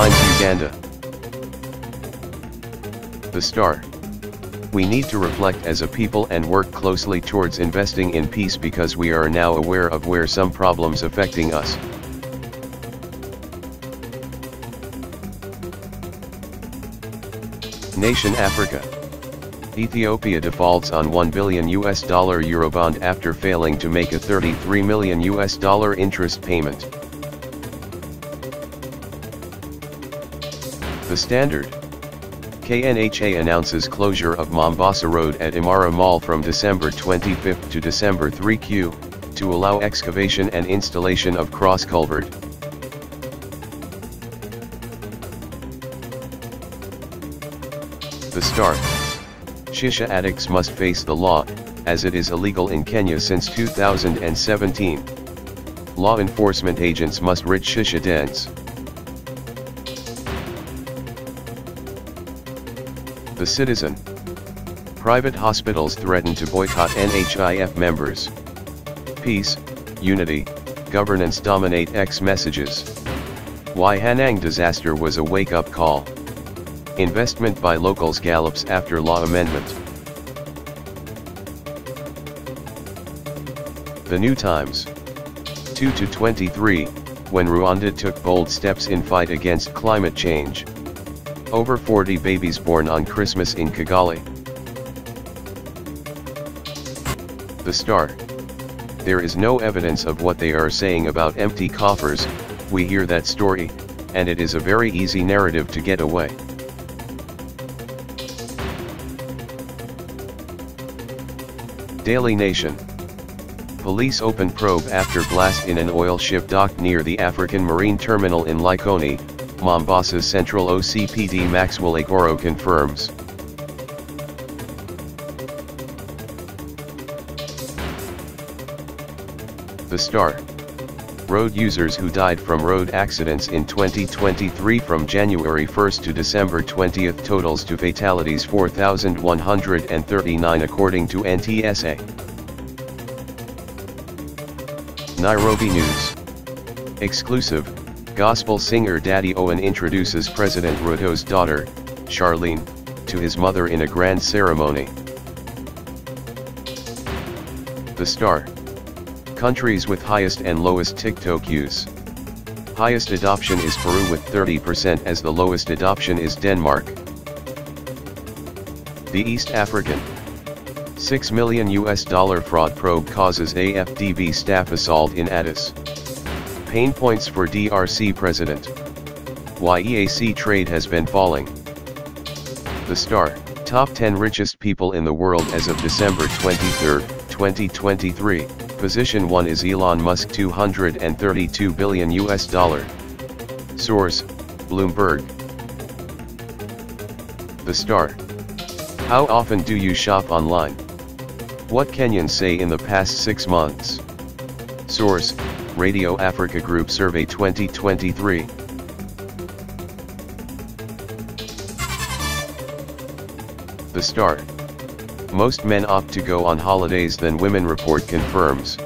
finds Uganda. The Star. We need to reflect as a people and work closely towards investing in peace because we are now aware of where some problems affecting us. Nation Africa. Ethiopia defaults on 1 billion US dollar Eurobond after failing to make a 33 million US dollar interest payment. The Standard. KeNHA announces closure of Mombasa Road at Imaara Mall from December 25 to December 3Q, to allow excavation and installation of cross culvert. The Star. Shisha addicts must face the law, as it is illegal in Kenya since 2017. Law enforcement agents must rid shisha dens. The Citizen. Private hospitals threaten to boycott NHIF members. Peace, unity, governance dominate X messages. Why Hanang disaster was a wake-up call. Investment by locals gallops after law amendment. The New Times. 2 to 23, when Rwanda took bold steps in fight against climate change. Over 40 babies born on Christmas in Kigali. The Star. There is no evidence of what they are saying about empty coffers, we hear that story, and it is a very easy narrative to get away. Daily Nation. Police open probe after blast in an oil ship docked near the African Marine Terminal in Likoni, Mombasa's Central OCPD Maxwell Agoro confirms. The Star. Road users who died from road accidents in 2023 from January 1 to December 20 totals to fatalities 4,139 according to NTSA. Nairobi News. Exclusive, gospel singer Daddy Owen introduces President Ruto's daughter, Charlene, to his mother in a grand ceremony. The Star. Countries with highest and lowest TikTok use. Highest adoption is Peru with 30% as the lowest adoption is Denmark. The East African. 6 million US dollar fraud probe causes AFDB staff assault in Addis. Pain points for DRC president. Why EAC trade has been falling. The Star, top 10 richest people in the world as of December 23, 2023. Position 1 is Elon Musk 232 billion US dollar. Source, Bloomberg. The Star. How often do you shop online? What Kenyans say in the past 6 months? Source, Radio Africa Group Survey 2023. The Star. Most men opt to go on holidays than women report confirms.